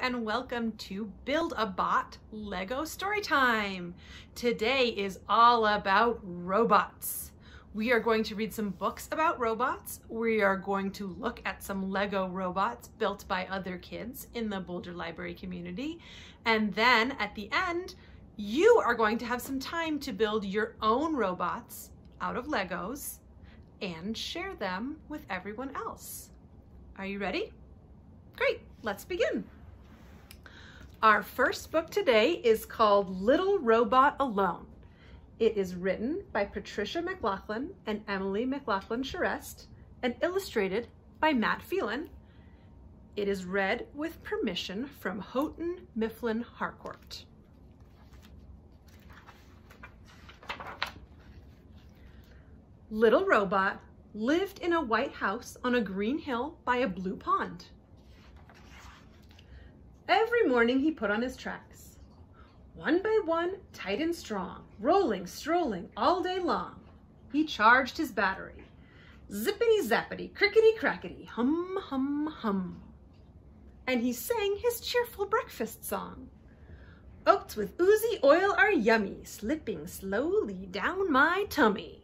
and welcome to Build a Bot Lego Storytime. Today is all about robots. We are going to read some books about robots. We are going to look at some Lego robots built by other kids in the Boulder Library community. And then at the end, you are going to have some time to build your own robots out of Legos and share them with everyone else. Are you ready? Great, let's begin. Our first book today is called Little Robot Alone. It is written by Patricia McLaughlin and Emily McLaughlin Charest and illustrated by Matt Phelan. It is read with permission from Houghton Mifflin Harcourt. Little Robot lived in a white house on a green hill by a blue pond. Morning he put on his tracks. One by one, tight and strong, rolling, strolling all day long. He charged his battery. Zippity zappity, crickety crackety, hum, hum, hum. And he sang his cheerful breakfast song. Oats with oozy oil are yummy, slipping slowly down my tummy.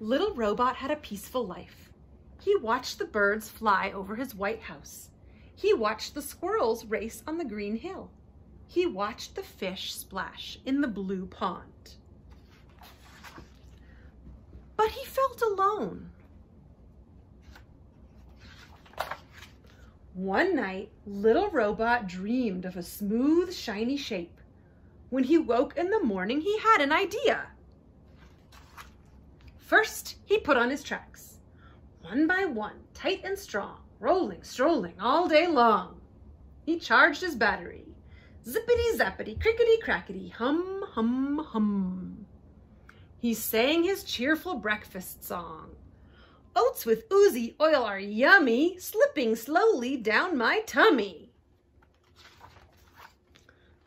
Little Robot had a peaceful life. He watched the birds fly over his white house. He watched the squirrels race on the green hill. He watched the fish splash in the blue pond. But he felt alone. One night, little robot dreamed of a smooth, shiny shape. When he woke in the morning, he had an idea. First, he put on his tracks. One by one, tight and strong, rolling, strolling all day long. He charged his battery. Zippity zappity, crickety crackety, hum, hum, hum. He sang his cheerful breakfast song. Oats with oozy oil are yummy, slipping slowly down my tummy.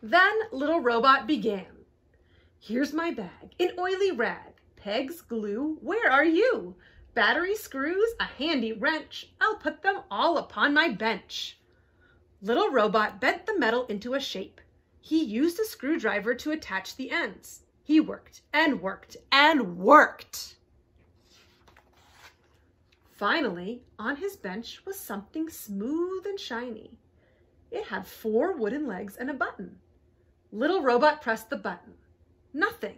Then little robot began. Here's my bag, an oily rag, pegs, glue, where are you? Battery screws, a handy wrench. I'll put them all upon my bench. Little Robot bent the metal into a shape. He used a screwdriver to attach the ends. He worked and worked and worked. Finally, on his bench was something smooth and shiny. It had four wooden legs and a button. Little Robot pressed the button. Nothing.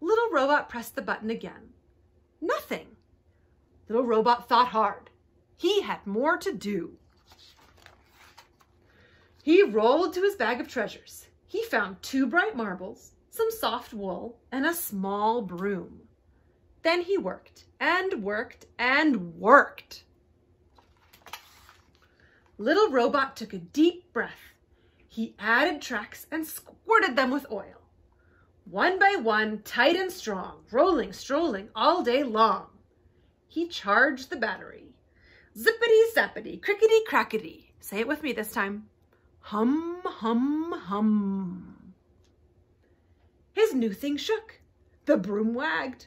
Little Robot pressed the button again. Nothing. Little Robot thought hard. He had more to do. He rolled to his bag of treasures. He found two bright marbles, some soft wool, and a small broom. Then he worked and worked and worked. Little Robot took a deep breath. He added tracks and squirted them with oil one by one, tight and strong, rolling, strolling all day long. He charged the battery. Zippity zappity, crickety crackety. Say it with me this time. Hum, hum, hum. His new thing shook. The broom wagged.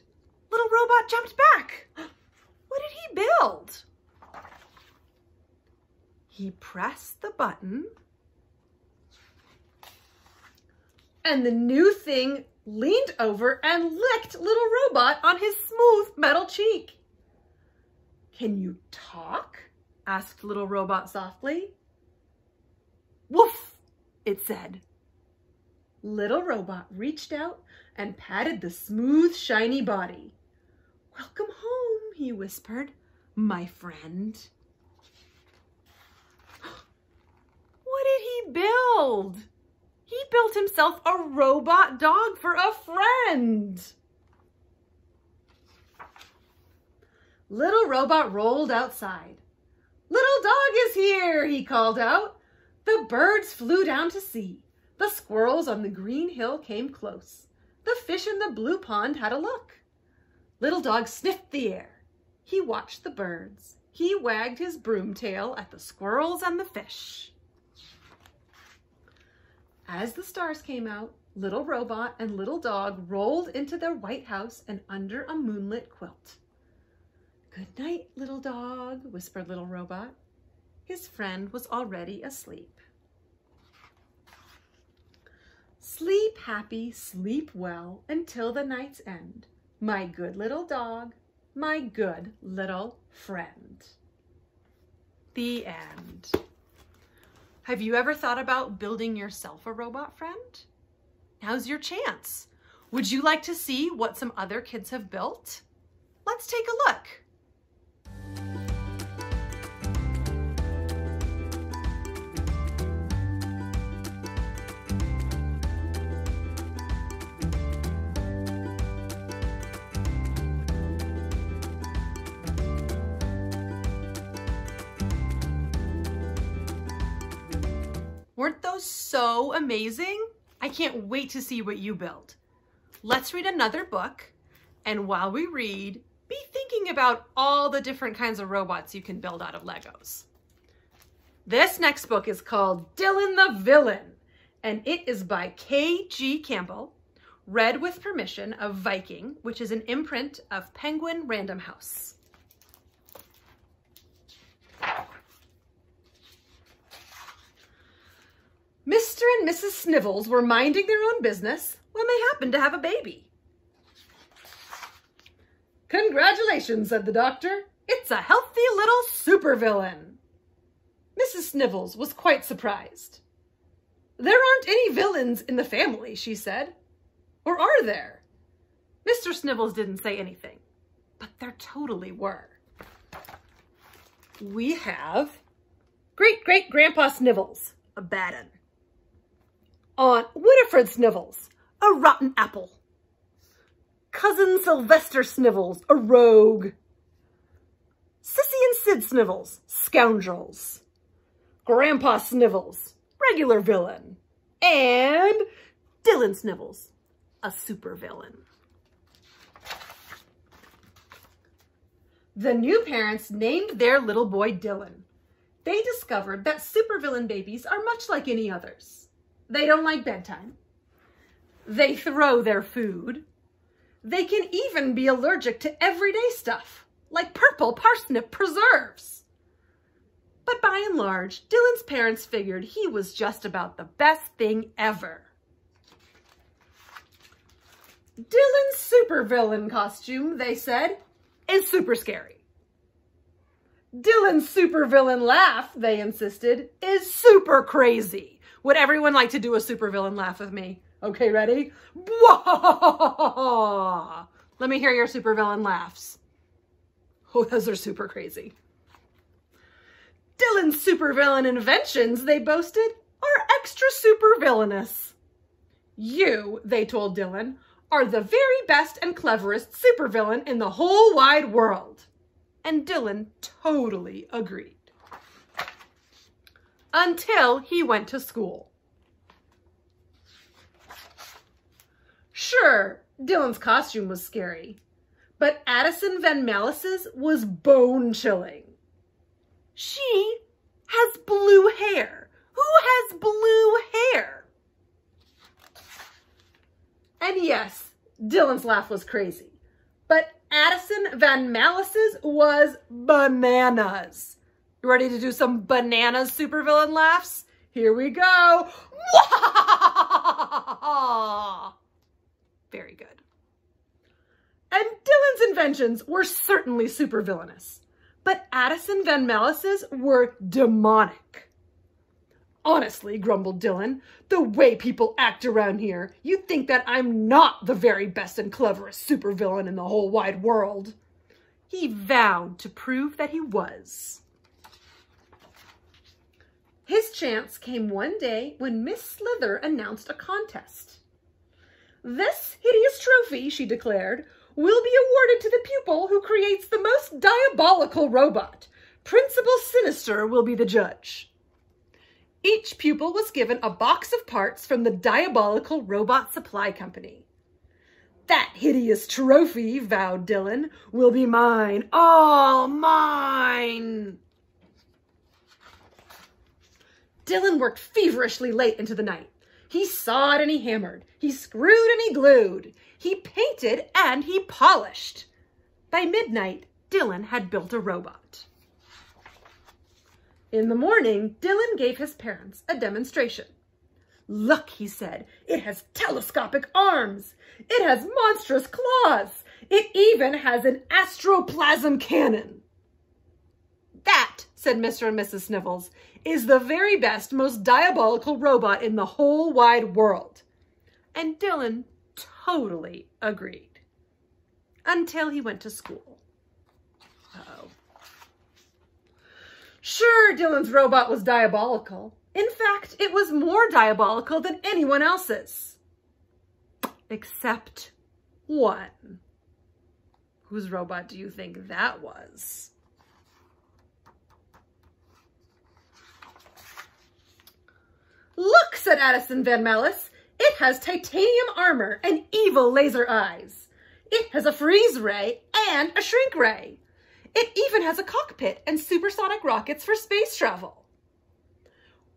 Little robot jumped back. What did he build? He pressed the button and the new thing leaned over and licked little robot on his smooth metal cheek. Can you talk? asked little robot softly. Woof, it said. Little robot reached out and patted the smooth, shiny body. Welcome home, he whispered, my friend. What did he build? He built himself a robot dog for a friend. Little Robot rolled outside. Little dog is here, he called out. The birds flew down to see. The squirrels on the green hill came close. The fish in the blue pond had a look. Little dog sniffed the air. He watched the birds. He wagged his broom tail at the squirrels and the fish. As the stars came out, Little Robot and Little Dog rolled into their white house and under a moonlit quilt. Good night, Little Dog, whispered Little Robot. his friend was already asleep. Sleep happy, sleep well until the night's end, my good little dog, my good little friend. The end. Have you ever thought about building yourself a robot friend? Now's your chance. Would you like to see what some other kids have built? Let's take a look. Weren't those so amazing? I can't wait to see what you build. Let's read another book, and while we read, be thinking about all the different kinds of robots you can build out of Legos. This next book is called Dylan the Villain, and it is by K.G. Campbell, read with permission of Viking, which is an imprint of Penguin Random House. Mr. and Mrs. Snivels were minding their own business when they happened to have a baby. Congratulations, said the doctor. It's a healthy little supervillain. Mrs. Snivels was quite surprised. There aren't any villains in the family, she said. Or are there? Mr. Snivels didn't say anything, but there totally were. We have great-great-grandpa Snivels, a bad un. Aunt Winifred Snivels, a rotten apple. Cousin Sylvester Snivels, a rogue. Sissy and Sid Snivels, scoundrels. Grandpa Snivels, regular villain. And Dylan Snivels, a super villain. The new parents named their little boy Dylan. They discovered that supervillain babies are much like any others. They don't like bedtime. They throw their food. They can even be allergic to everyday stuff, like purple parsnip preserves. But by and large, Dylan's parents figured he was just about the best thing ever. Dylan's supervillain costume, they said, is super scary. Dylan's supervillain laugh, they insisted, is super crazy. Would everyone like to do a supervillain laugh with me? Okay, ready? Let me hear your supervillain laughs. Oh, those are super crazy. Dylan's supervillain inventions, they boasted, are extra super villainous. You, they told Dylan, are the very best and cleverest supervillain in the whole wide world. And Dylan totally agreed until he went to school. Sure, Dylan's costume was scary, but Addison Van Malice's was bone-chilling. She has blue hair. Who has blue hair? And yes, Dylan's laugh was crazy, but Addison Van Malice's was bananas. You ready to do some bananas supervillain laughs? Here we go. Very good. And Dylan's inventions were certainly supervillainous, but Addison Van Malice's were demonic. Honestly, grumbled Dylan, the way people act around here, you'd think that I'm not the very best and cleverest supervillain in the whole wide world. He vowed to prove that he was. Chance came one day when Miss Slither announced a contest. This hideous trophy, she declared, will be awarded to the pupil who creates the most diabolical robot. Principal Sinister will be the judge. Each pupil was given a box of parts from the Diabolical Robot Supply Company. That hideous trophy, vowed Dylan, will be mine, all mine. Dylan worked feverishly late into the night. He sawed and he hammered. He screwed and he glued. He painted and he polished. By midnight, Dylan had built a robot. In the morning, Dylan gave his parents a demonstration. Look, he said, it has telescopic arms. It has monstrous claws. It even has an astroplasm cannon. That, said Mr. and Mrs. Snivels, is the very best, most diabolical robot in the whole wide world. And Dylan totally agreed. Until he went to school. Uh-oh. Sure, Dylan's robot was diabolical. In fact, it was more diabolical than anyone else's. Except one. Whose robot do you think that was? Look, said Addison Van Malice. It has titanium armor and evil laser eyes. It has a freeze ray and a shrink ray. It even has a cockpit and supersonic rockets for space travel.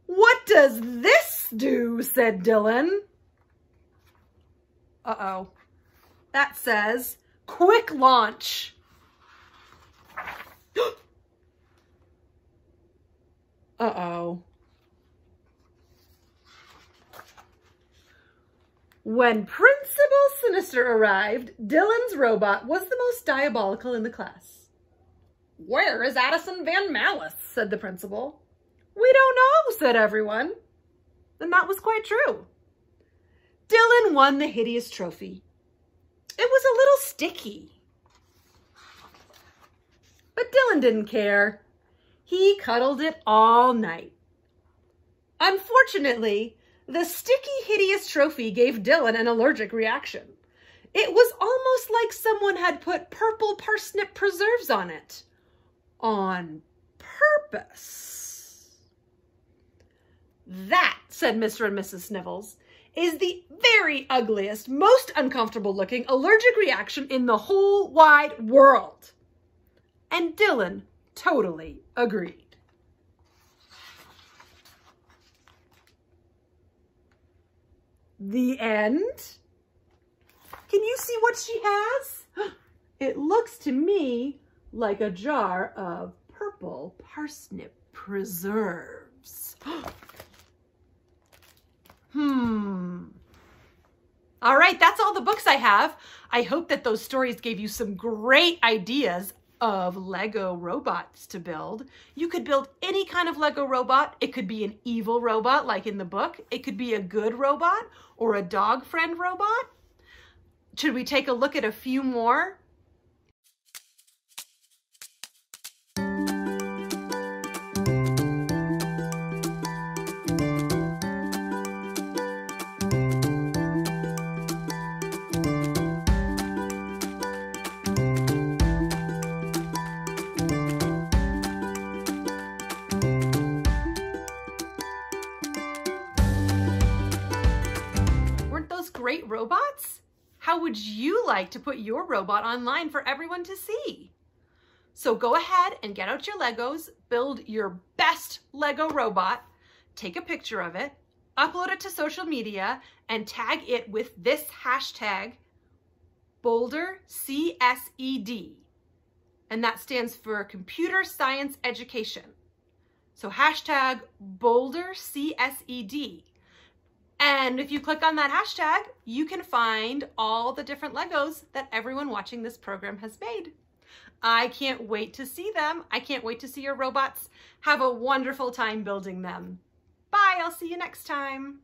What does this do? said Dylan. Uh-oh. That says, quick launch. Uh-oh. When Principal Sinister arrived, Dylan's robot was the most diabolical in the class. Where is Addison Van Malice? said the principal. We don't know, said everyone. And that was quite true. Dylan won the hideous trophy. It was a little sticky. But Dylan didn't care. He cuddled it all night. Unfortunately, the sticky, hideous trophy gave Dylan an allergic reaction. It was almost like someone had put purple parsnip preserves on it. On purpose. That, said Mr. and Mrs. Snivels, is the very ugliest, most uncomfortable looking allergic reaction in the whole wide world. And Dylan totally agreed. The end. Can you see what she has? It looks to me like a jar of purple parsnip preserves. hmm. All right, that's all the books I have. I hope that those stories gave you some great ideas of Lego robots to build. You could build any kind of Lego robot. It could be an evil robot like in the book. It could be a good robot or a dog friend robot. Should we take a look at a few more? Robots? How would you like to put your robot online for everyone to see? So go ahead and get out your Legos, build your best Lego robot, take a picture of it, upload it to social media, and tag it with this hashtag, BoulderCSED. And that stands for Computer Science Education. So hashtag BoulderCSED. And if you click on that hashtag, you can find all the different Legos that everyone watching this program has made. I can't wait to see them. I can't wait to see your robots. Have a wonderful time building them. Bye, I'll see you next time.